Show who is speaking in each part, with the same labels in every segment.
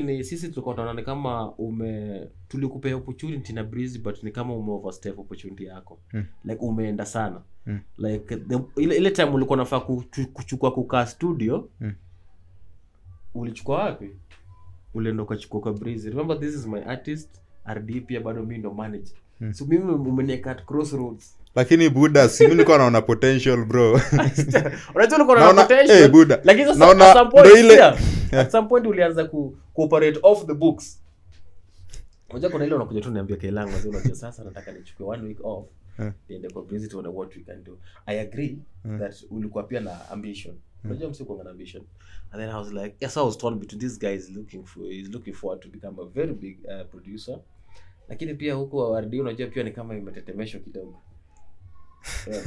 Speaker 1: ni sisi tulikuwa tunaona ni kama ume tulikupea opportunity na breeze but ni kama ume overstep opportunity yako.
Speaker 2: Mm.
Speaker 1: like umeenda sana.
Speaker 2: Mm.
Speaker 1: like the, ile, ile time ulikuwa nafaa kuchu- kuchukua kukaa studio
Speaker 2: Mm.
Speaker 1: ulichukua wapi? Ulienda ukachukua kwa breeze remember this is my artist rd pia bado mi ndo manager.
Speaker 2: Mm.
Speaker 1: so mimi umenieka at crossroads.
Speaker 2: Lakini buda simi nilikuwa naona potential bro.
Speaker 1: Unajua ulikuwa
Speaker 2: Naona-
Speaker 1: potential?
Speaker 2: buda
Speaker 1: lakini sasa
Speaker 2: naona
Speaker 1: at some point
Speaker 2: ile-
Speaker 1: at some point ulianza ku cooperate off the books. Unajua kuna ile unakuja tu niambia kailangu sasa unajua sasa nataka nichukue one week off
Speaker 2: Eh.
Speaker 1: niende kwa busy tuone what we can do. I agree
Speaker 2: Mm.
Speaker 1: that ulikuwa pia na ambition. Unajua msi kuwa na ambition. And then i was like yes i was torn between this guy is looking for is looking forward to become a very big uh, producer. Lakini pia huko RD unajua pia ni kama imetetemeshwa kidogo. Yeah.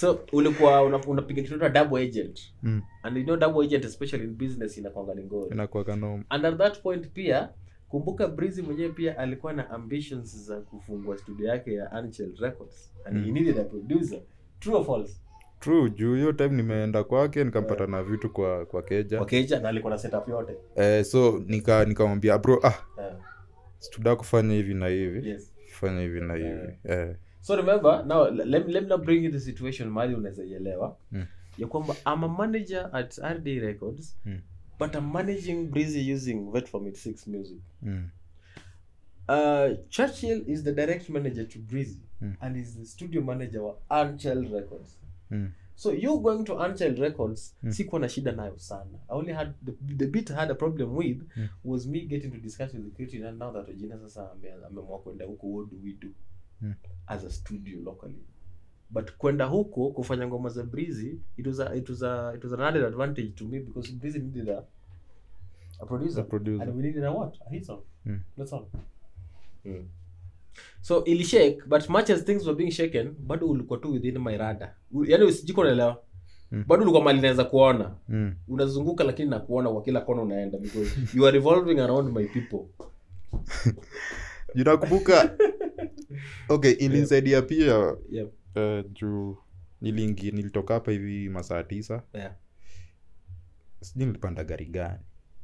Speaker 1: So ulikuwa unapiga kitu na double agent.
Speaker 2: Mm.
Speaker 1: and you know double agent especially in business inakwanga ni ngori.
Speaker 2: Inakuwa kanoma
Speaker 1: and at that point pia kumbuka brizi mwenyewe pia alikuwa na ambitions za kufungua studio yake ya Angel records. And he
Speaker 2: Mm.
Speaker 1: needed a producer. True or false?
Speaker 2: True juu hiyo time nimeenda kwake nikampata na vitu kwa kwa keja.
Speaker 1: Wakeja na alikuwa na setup yote.
Speaker 2: Eh, so nika nikamwambia bro ah
Speaker 1: yeah.
Speaker 2: tuda kufanya hivi na hivi.
Speaker 1: Yes.
Speaker 2: Fanya hivi na hivi. Yeah. eh.
Speaker 1: So remember now let, let me now bring you the situation mahali unaweza ielewa
Speaker 2: Mm.
Speaker 1: ya kwamba I'm a manager at RD Records
Speaker 2: Mm.
Speaker 1: but I'm managing Breezy using vet for me 6 Music
Speaker 2: Mm.
Speaker 1: uh, Churchill is the direct manager to Breezy
Speaker 2: Mm.
Speaker 1: and is the studio manager wa Unchild Records
Speaker 2: Mm.
Speaker 1: so you going to Unchild Records
Speaker 2: Mm.
Speaker 1: sikuwa na shida nayo sana I only had the, the bit I had a problem with
Speaker 2: Mm.
Speaker 1: was me getting to discuss with the creative and now that ojina sasa ame- ameamua kwenda huko what do we do
Speaker 2: Mm.
Speaker 1: as a studio locally but kwenda huko kufanya ngoma za brizi it was a, it was a, it was an added advantage to me because brizi needed a, a producer
Speaker 2: A producer.
Speaker 1: and we needed a what a hit song
Speaker 2: Mm.
Speaker 1: that's all mm. so ilishake but much as things were being shaken bado ulikuwa tu within my rada yani yaani usijiko naelewa
Speaker 2: Mm.
Speaker 1: bado ulikuwa mali naweza kuona
Speaker 2: Mm.
Speaker 1: unazunguka lakini nakuona kwa kila kona unaenda because you are revolving around my people
Speaker 2: Juu nakumbuka okay ilinisaidia pia
Speaker 1: yep.
Speaker 2: uh, juu nilingi nilitoka hapa hivi masaa tisa
Speaker 1: yeah.
Speaker 2: sijui nilipanda gari gani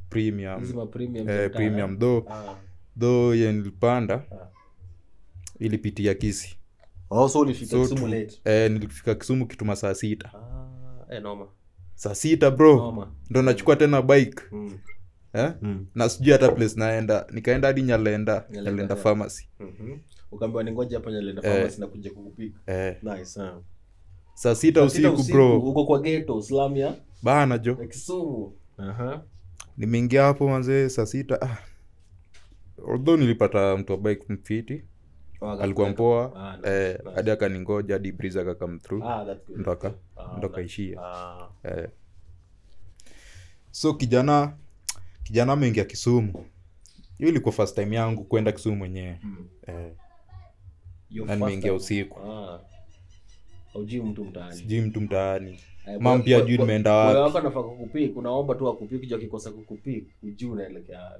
Speaker 2: premium
Speaker 1: premium
Speaker 2: eh, premium
Speaker 1: eh? Ah.
Speaker 2: though ye nilipanda
Speaker 1: Ah.
Speaker 2: ilipitia kisi
Speaker 1: oh so ulifika
Speaker 2: So
Speaker 1: Kisumu late
Speaker 2: eh, nilifika kisumu kitu masaa sita
Speaker 1: ah eh noma
Speaker 2: saa sita bro ndo nachukua tena bike
Speaker 1: mm.
Speaker 2: Eh?
Speaker 1: Mm.
Speaker 2: na sijui hata place naenda. Nikaenda hadi nyalenda
Speaker 1: Nyalenda,
Speaker 2: nyalenda
Speaker 1: yeah.
Speaker 2: pharmacy.
Speaker 1: Mhm. ukaambiwa ni ngoja hapa nyalenda
Speaker 2: Eh.
Speaker 1: na kuja kukupika.
Speaker 2: Eh,
Speaker 1: nice
Speaker 2: saa sita usiku bro.
Speaker 1: uko kwa ghetto slum ya
Speaker 2: bana jo.
Speaker 1: Kisumu.
Speaker 2: Nimeingia hapo manzee saa sita. Ah. although nilipata mtu wa bike mfiti. Alikuwa mpoa.
Speaker 1: Ah, nice,
Speaker 2: eh,
Speaker 1: nice.
Speaker 2: hadi akaningoja hadi breeze akakam through.
Speaker 1: Ah
Speaker 2: ndo
Speaker 1: Ah,
Speaker 2: akaishia
Speaker 1: ah.
Speaker 2: Eh. so kijana kijana ameingia kisumu. Hiyo ilikuwa first time yangu kwenda kisumu mwenyewe.
Speaker 1: Mm.
Speaker 2: eh, na nimeingia usiku.
Speaker 1: Ah. Haujui mtu mtaani.
Speaker 2: Sijui mtu mtaani.
Speaker 1: Eh,
Speaker 2: mam pia juu nimeenda
Speaker 1: wapimadhe
Speaker 2: wapi.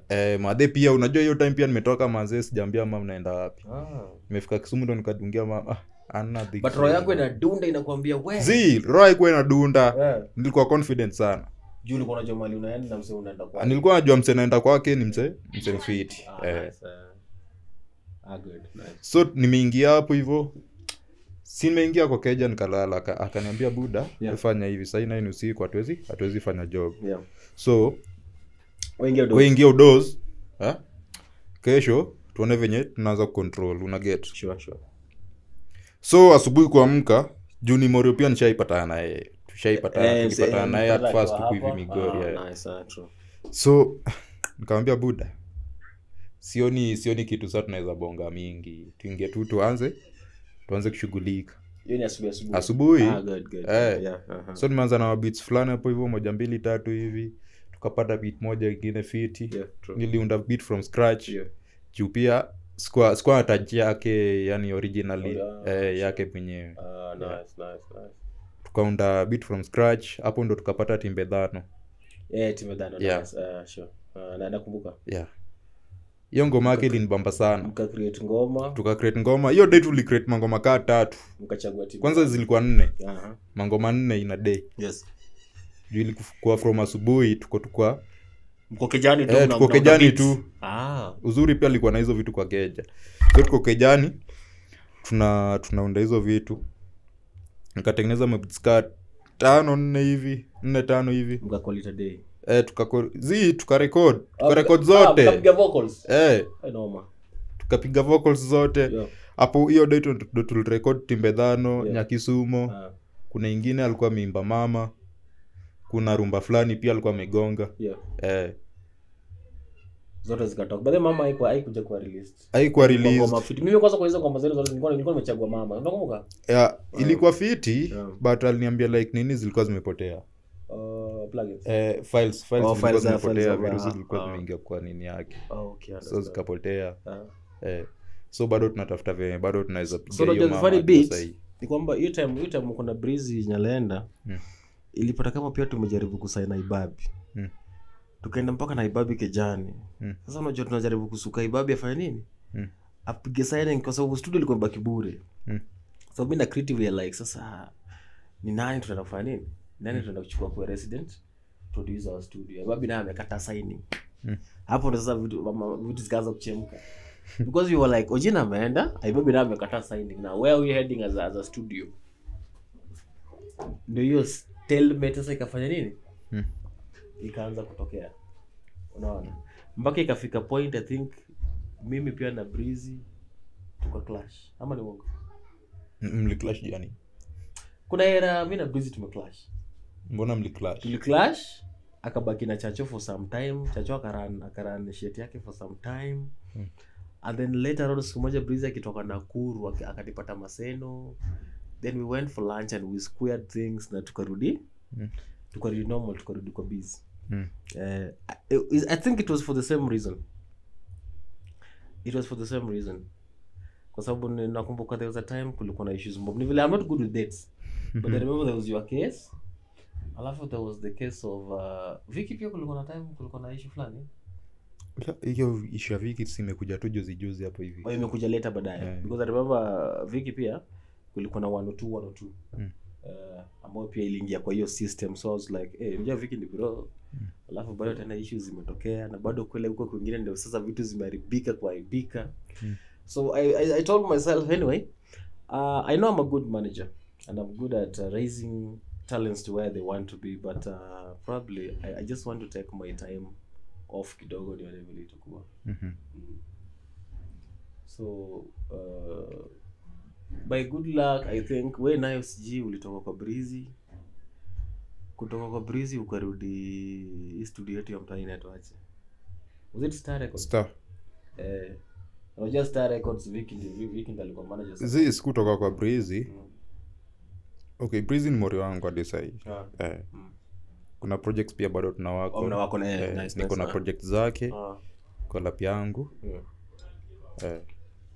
Speaker 2: eh, madhe pia unajua hiyo time pia nimetoka mazee sijaambia mam naenda wapi.
Speaker 1: Ah.
Speaker 2: kisumu ndo nikadungia mam ah,
Speaker 1: roho yako inadunda inakwambia
Speaker 2: roho haikuwa inadunda.
Speaker 1: Eh,
Speaker 2: nilikuwa confident sana
Speaker 1: juu ulikuwa unajua mali unaenda na msee unaenda kwa
Speaker 2: nilikuwa najua mse naenda kwake ni mse mse mfiti
Speaker 1: ah,
Speaker 2: eh.
Speaker 1: eh. ah, good, nice.
Speaker 2: so nimeingia hapo hivo si nimeingia kwa keja nikalala aka- akaniambia buda
Speaker 1: Yeah.
Speaker 2: fanya hivi sai naini usiku hatuwezi hatuwezi fanya job
Speaker 1: Yeah.
Speaker 2: so
Speaker 1: waingia
Speaker 2: weingia udos eh? kesho tuone venye tunaanza kucontrol una get
Speaker 1: Sure, sure.
Speaker 2: so asubuhi kuamka juu ni morio pia nishaipatana naye tushaipatana
Speaker 1: Eh,
Speaker 2: naye at first huku hivi migori
Speaker 1: Ah,
Speaker 2: eh.
Speaker 1: nice, ah,
Speaker 2: so nikamwambia buda sioni sioni kitu saa tunaweza bonga mingi. Tuingie tu tuanze tuanze kushughulika.
Speaker 1: Asubuhi Ah,
Speaker 2: Eh.
Speaker 1: yeah, uh-huh.
Speaker 2: so nimeanza na mabits fulani hapo hivyo moja mbili tatu hivi. Tukapata bit moja ingine fiti.
Speaker 1: Yeah, true.
Speaker 2: niliunda bit from scratch.
Speaker 1: Yeah.
Speaker 2: juu pia sikuwa na taji yake yani originally
Speaker 1: Oh, yeah, eh,
Speaker 2: yake mwenyewe.
Speaker 1: Ah, nice, nice, nice.
Speaker 2: Tukaunda bit from scratch hapo ndo tukapata timbe dhano
Speaker 1: Eh, timedhano,
Speaker 2: Yeah.
Speaker 1: nice. Ah, sure. Ah, na nakumbuka.
Speaker 2: Yeah. Hiyo ngoma yake ilinibamba sana.
Speaker 1: Mka ngoma.
Speaker 2: Ngoma. Hiyo day tulicreate mangoma kaa tatu.
Speaker 1: Mkachagua timu
Speaker 2: kwanza zilikuwa nne.
Speaker 1: Aha.
Speaker 2: mangoma nne ina day.
Speaker 1: Yes.
Speaker 2: Juu ilikuwa from asubuhi tuko tukwa
Speaker 1: mko kejani tu
Speaker 2: Eh,
Speaker 1: mna-
Speaker 2: tuko
Speaker 1: mna-
Speaker 2: kejani tu.
Speaker 1: ah.
Speaker 2: Uzuri pia alikuwa na hizo vitu kwa keja so tuko kejani tuna tunaunda hizo vitu nikatengeneza mabska tano nne hivi nne tano hivi. Eh, tukako zi tukarekod tukarekod
Speaker 1: ah,
Speaker 2: zote. eh, tukapiga vocals zote.
Speaker 1: Yeah.
Speaker 2: hapo hiyo do tulirekod timbe dhano
Speaker 1: Yeah.
Speaker 2: nyakisumo.
Speaker 1: Ah,
Speaker 2: kuna ingine alikuwa ameimba mama. Kuna rumba fulani pia alikuwa amegonga.
Speaker 1: Yeah.
Speaker 2: eh,
Speaker 1: zote zikatoka. Mama haikuwa haikuja kuwa released.
Speaker 2: Haikuwa
Speaker 1: Kwa
Speaker 2: released.
Speaker 1: ngoma fit. mimi kwanza kwa hizo ngoma zile zote nilikuwa nilikuwa nimechagua mama. Unakumbuka?
Speaker 2: Yeah, ilikuwa fiti
Speaker 1: Yeah.
Speaker 2: but aliniambia like nini zilikuwa zimepotea.
Speaker 1: Uh, plugins.
Speaker 2: Eh, files files
Speaker 1: Oh, files,
Speaker 2: zimepotea virusi zilikuwa zimeingia kwa nini yake.
Speaker 1: Oh, okay,
Speaker 2: so zikapotea.
Speaker 1: Ah.
Speaker 2: eh, so bado tunatafuta vyenye bado tunaweza
Speaker 1: ni kwamba hiyo time hiyo time kuna brizi nyalenda
Speaker 2: Mm.
Speaker 1: ilipata kama pia tumejaribu kusaina ibabi.
Speaker 2: Mm.
Speaker 1: Tukaenda mpaka na ibabi kejani.
Speaker 2: Mm.
Speaker 1: sasa unajua tunajaribu kusuka ibabi afanye nini?
Speaker 2: Mm.
Speaker 1: apige silent kwa sababu studio ilikuwa imebaki bure.
Speaker 2: Mm.
Speaker 1: so mi na creative ya like sasa ni nani tunaenda kufanya nini? Nani tunaenda kuchukua kwa resident? Producer wa studio. Ibabi naye amekata signing
Speaker 2: Mm.
Speaker 1: hapo ndo sasa vitu vitu zikaanza kuchemka. Because you were like ojina ameenda. Ibabi naye amekata signing na where are we heading as a, as a studio? Ndio hiyo stalemate sasa ikafanya nini?
Speaker 2: Mm.
Speaker 1: Ikaanza kutokea. Unaona? Mpaka ikafika point i think mimi pia na breezy tuka clash. Ama ni uongo?
Speaker 2: Mliclash jani
Speaker 1: kuna era mi na breezy tumeclash
Speaker 2: mbona mliclash
Speaker 1: tuliclash akabaki na chacho for some time. Chacho akaran akaran shit yake for some time.
Speaker 2: Mm.
Speaker 1: and then later on siku moja breezy akitoka nakuru kuru akatipata maseno. Then we went for lunch and we squared things na tukarudi
Speaker 2: hmm.
Speaker 1: tukarudi normal tukarudi kwa busy
Speaker 2: Mm.
Speaker 1: uh, I, i think it was for the same reason. It was for the same reason. Kwa sababu nakumbuka there was a time kulikuwa na issues. Mob ni vile i'm not good with dates. But i remember there was your case. Alafu there was the case of uh, viki pia kulikuwa na time kulikuwa na issue fulani.
Speaker 2: Hiyo ishu ya viki imekuja tu juzi juzi hapo hivi.
Speaker 1: Oh, imekuja leta baadaye.
Speaker 2: Yeah.
Speaker 1: because i remember viki pia kulikuwa na 102 102
Speaker 2: Mm.
Speaker 1: Uh, ambayo pia iliingia kwa hiyo system so i was like hey, unajua viki ni bro alafu bado tena issues zimetokea na bado kule huko kwingine ndio sasa vitu zimeharibika kuharibika
Speaker 2: Mm.
Speaker 1: so I, I, i told myself anyway uh, i know i'm a good manager and i'm good at uh, raising talents to where they want to be but uh, probably I, i just want to take my time off kidogo nione vile itakuwa
Speaker 2: -hmm.
Speaker 1: Mm. so uh, by good luck i think we nayo sijui ulitoka kwa brizi kutoka kwa brizi ukarudi hii studio yetu ya mtaani inaitwaje was it star records
Speaker 2: Star.
Speaker 1: eh unajua star records wiki ndio alikuwa manager
Speaker 2: zi sikutoka kwa brizi
Speaker 1: Mm.
Speaker 2: okay brizi ni mori wangu hadi sahii
Speaker 1: Ah.
Speaker 2: eh.
Speaker 1: Mm.
Speaker 2: kuna projects pia bado tunawako
Speaker 1: Oh, wako na- eh, nice,
Speaker 2: niko
Speaker 1: nice,
Speaker 2: na project zake
Speaker 1: Ah.
Speaker 2: kwa lap yangu
Speaker 1: yeah.
Speaker 2: eh.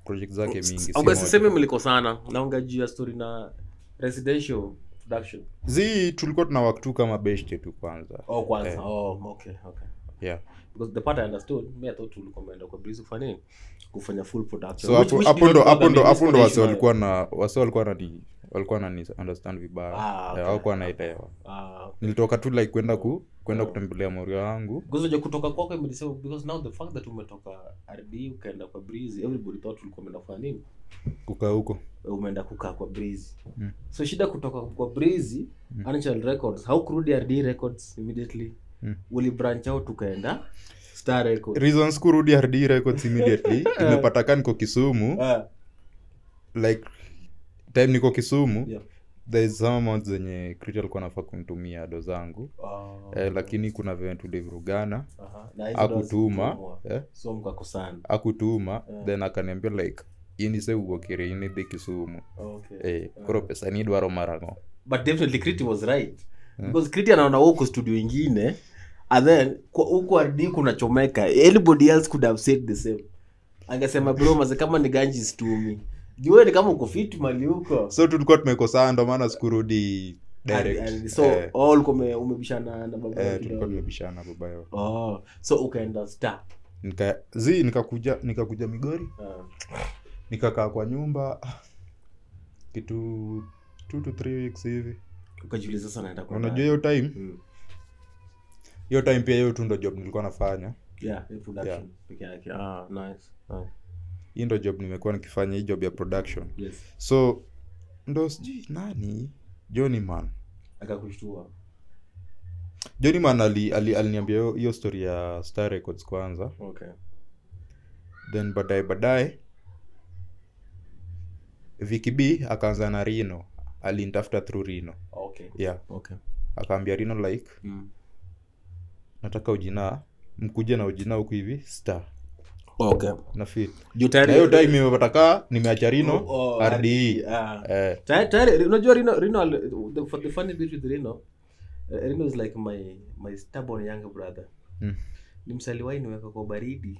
Speaker 2: Project zake mingi
Speaker 1: mingisiseme mlikosana naonga juu ya story na residential production.
Speaker 2: Zi tulikuwa tuna work tu kama beshte tu kwanza.
Speaker 1: Oh kwanza.
Speaker 2: Eh.
Speaker 1: oh okay okay.
Speaker 2: Yeah.
Speaker 1: Because the part I understood me I thought ulikuwa umeenda kwa kufanya nini? Kufanya full production
Speaker 2: so hapo ndo hapo ndo hapo ndo
Speaker 1: na
Speaker 2: wase walikuwa na wase walikuwa nani walikuwa nani understand vibaya
Speaker 1: Ah,
Speaker 2: Eh,
Speaker 1: okay.
Speaker 2: hawakuwa naelewa
Speaker 1: ah, okay.
Speaker 2: nilitoka tu like kwenda ku kwenda
Speaker 1: yeah.
Speaker 2: kutembelea morio wangu
Speaker 1: kutoka kwako because now the fact that umetoka RD ukaenda kwa breeze everybody thought ulikuwa umeenda kufanya nini
Speaker 2: kukaa huko
Speaker 1: umeenda kukaa kwa breeze
Speaker 2: Mm.
Speaker 1: so shida kutoka kwa breeze
Speaker 2: Mm.
Speaker 1: Anchal Records haukurudi RD Records immediately
Speaker 2: Mm.
Speaker 1: uli branch out ukaenda Star Records
Speaker 2: reasons kurudi rd records immediately imepataka niko kisumu
Speaker 1: Ah,
Speaker 2: like time niko kisumu
Speaker 1: yeah.
Speaker 2: there some amount zenye Crete alikuwa nafaa kunitumia do zangu
Speaker 1: oh.
Speaker 2: eh, lakini kuna venye tulivurugana
Speaker 1: hizo
Speaker 2: akutuma eh,
Speaker 1: so
Speaker 2: akutuma
Speaker 1: Yeah.
Speaker 2: then akaniambia like inise uokire inidhi kisumu
Speaker 1: okay.
Speaker 2: eh, uh-huh. koro pesa ni dwaro marango
Speaker 1: but definitely Kriti was right
Speaker 2: Hmm.
Speaker 1: because Kriti anaona huko studio ingine and then huko RD kunachomeka anybody else could have said the same angesema bro maze kama ni ganji stumi jue ni kama uko fit mali huko.
Speaker 2: So tulikuwa tumekosaa ndo maana sikurudi
Speaker 1: so
Speaker 2: eh,
Speaker 1: all ume- umebishana na baba
Speaker 2: eh, tulikuwa
Speaker 1: oh so ukaenda star.
Speaker 2: Nika zi nikakuja nikakuja migori.
Speaker 1: Uh.
Speaker 2: nikakaa kwa nyumba. Kitu two to three weeks hivi.
Speaker 1: Ukajiuliza sasa naenda kwa
Speaker 2: unajua hiyo time?
Speaker 1: Mm.
Speaker 2: hiyo time pia hiyo tu ndo job nilikuwa nafanya.
Speaker 1: Yeah. peke yake. Ah nice nice
Speaker 2: hii ndo job nimekuwa nikifanya hii job ya production.
Speaker 1: Yes.
Speaker 2: So ndo sijui nani? Johnnyman
Speaker 1: akakushtua.
Speaker 2: Aliniambia ali, ali, aliniambia hiyo- stori story ya star records kwanza.
Speaker 1: Okay.
Speaker 2: Then baadaye baadaye vikib B akaanza na rino. Alinitafuta through rino.
Speaker 1: Okay.
Speaker 2: Yeah.
Speaker 1: Okay.
Speaker 2: Akaambia rino like
Speaker 1: mm.
Speaker 2: nataka ujina mkuja na ujinaa huku hivi star
Speaker 1: okay
Speaker 2: time imepata kaa nimeacha rino
Speaker 1: Oh,
Speaker 2: RDE. eh,
Speaker 1: Tayari- tayari unajua Rino Rino the, for the funny bit with Rino uh, Rino is like my my stubborn younger brother.
Speaker 2: Mm.
Speaker 1: Ni msaliwai niweka kwa baridi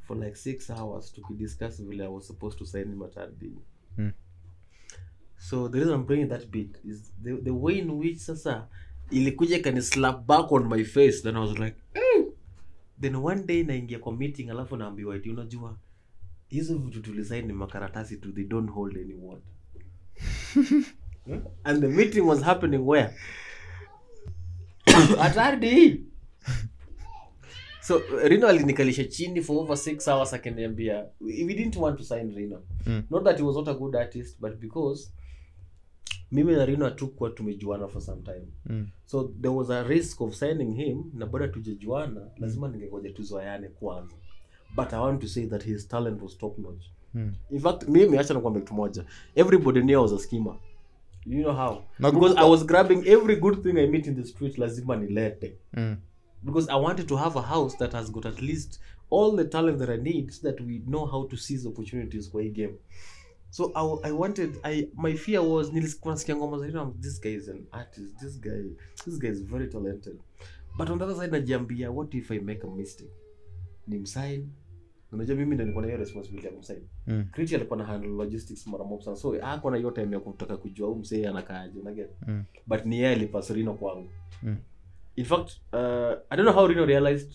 Speaker 1: for like six hours tukidiscuss vile I was supposed to sign him.
Speaker 2: Mm.
Speaker 1: So the reason I'm bringing that bit is the, the way in which sasa ilikuja kanislap back on my face then I was like mm. Then one day naingia kwa meeting alafu naambiwa eti unajua hizo vitu tulisaini ni makaratasi tu they don't hold any water and the meeting was happening where? At RDE so rino alinikalisha chini for over six hours akaniambia we we didn't want to sign rino.
Speaker 2: Mm.
Speaker 1: not that he was not a good artist but because mimi na rino hatukuwa tumejuana for some time.
Speaker 2: Mm,
Speaker 1: so there was a risk of signing him na bado tujejuana lazima ningegoja tuzoeane kwanza. But i want to say that his talent was top notch.
Speaker 2: Mm.
Speaker 1: in fact mimi acha nakwambia kitu moja. Everybody knew I was a schemer. You know how?
Speaker 2: Na
Speaker 1: because i was grabbing every good thing i meet in the street lazima nilete.
Speaker 2: Mm.
Speaker 1: because i wanted to have a house that has got at least all the talent that i need so that we know how to seize opportunities kwa hii game so I, I wanted I my fear was nilikuwa nasikia ngoma za this guy is an artist this guy this guy is very talented. But on the other side najiambia what if i make a mistake? Ni msain unajua mimi ndo nilikuwa na hiyo responsibility ya kumsign.
Speaker 2: Mm.
Speaker 1: Kriti alikuwa na handle logistics mara mob sana. So hako na hiyo time ya kutaka kujua huyu msee anakaaje unaget?
Speaker 2: Mm.
Speaker 1: but ni yeye alipass Rino kwangu.
Speaker 2: Mm.
Speaker 1: in fact uh, i don't know how Rino realized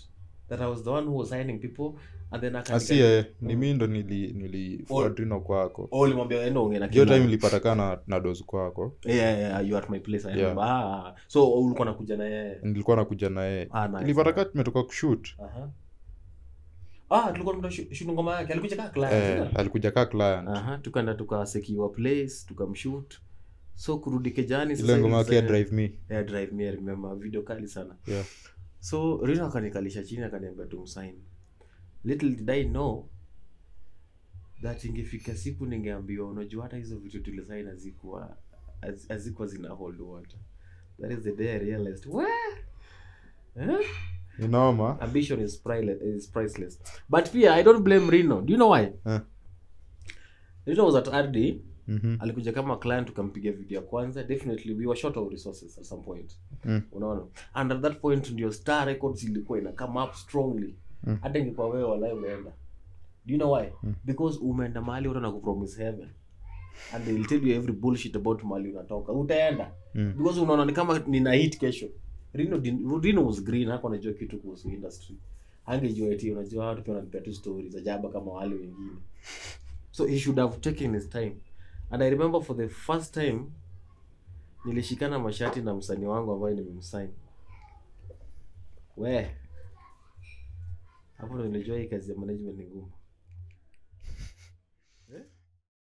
Speaker 1: that i was the one who was signing people and then asie
Speaker 2: asi eh, ni mi ndo nili nili forward kwako.
Speaker 1: oh
Speaker 2: hiyo time nilipata kaa na, dozi kwako.
Speaker 1: Yeah, yeah, you at my place I
Speaker 2: Yeah.
Speaker 1: ah, so ulikuwa nakuja na yeye?
Speaker 2: Nilikuwa nakuja na yeye.
Speaker 1: Ah, nice.
Speaker 2: nilipata kaa tumetoka kushut
Speaker 1: Aha. ah tulikuwa tunashoot ngoma yake. Alikuja kaa client
Speaker 2: eh, alikuja kaa client.
Speaker 1: Aha tukaenda tukasekiwa place tukamshoot so kurudi kejani sasa
Speaker 2: ile ngoma yake ya drive me.
Speaker 1: Yeah, drive me I remember. Video kali sana.
Speaker 2: Yeah.
Speaker 1: So rino akanikalisha chini akaniambia tumsain little did i know that ingefika siku ningeambiwa unajua hata hizo vitu tulisain hazikuwa azikuwa hazikuwa zina hold water. That is the day i realized huh? Inoma.
Speaker 2: ni noma
Speaker 1: ambition is, prile- is priceless. But pia i don't blame rino. Do you know why?
Speaker 2: Eh.
Speaker 1: rino was at rd
Speaker 2: Mhm.
Speaker 1: alikuja kama client tukampiga video ya kwanza definitely we were short of resources at some point.
Speaker 2: Mm.
Speaker 1: unaona? And at that point ndio star records ilikuwa ina come up strongly.
Speaker 2: Mm.
Speaker 1: hata ingekuwa wewe walai umeenda. Do you know why?
Speaker 2: Mm.
Speaker 1: because umeenda mahali watu wanakupromise heaven. And they will tell you every bullshit about mali unatoka. Utaenda.
Speaker 2: Mm.
Speaker 1: because unaona ni kama nina hit kesho. Rino din- rino was green hako anajua kitu kuhusu industry. Angejua eti unajua watu pia wananipea tu stories ajaba kama wale wengine. So he should have taken his time and i remember for the first time nilishikana mashati na msanii wangu ambaye nimemsign. We hapo ndo nilijua hii kazi ya management ni ngumu